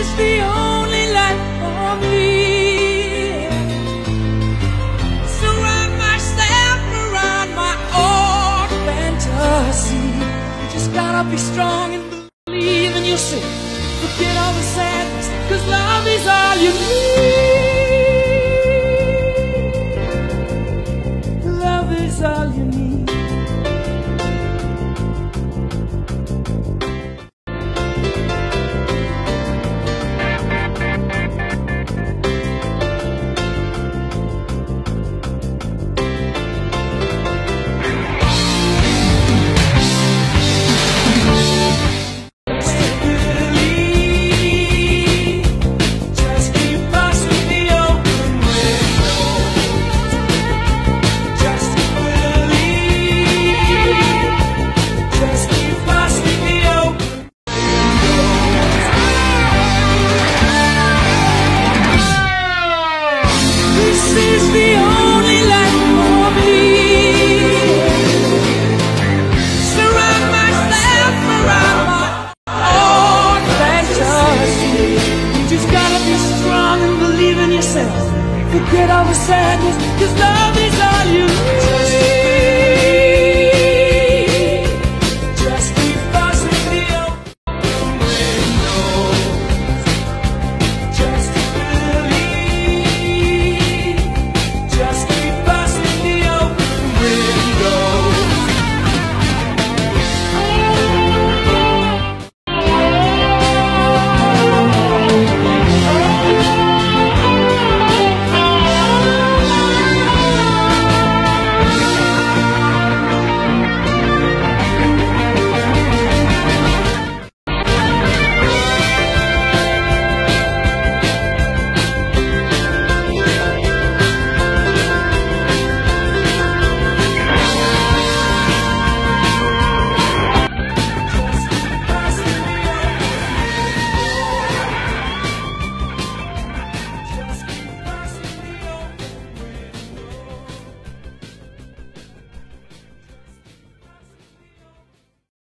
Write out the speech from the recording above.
is the only life for me. Myself around my fantasy. You just gotta be strong and believe in yourself. Forget all the sadness, cause love is all you need. Love is all you need. ourselves. Forget the sadness, cause love is.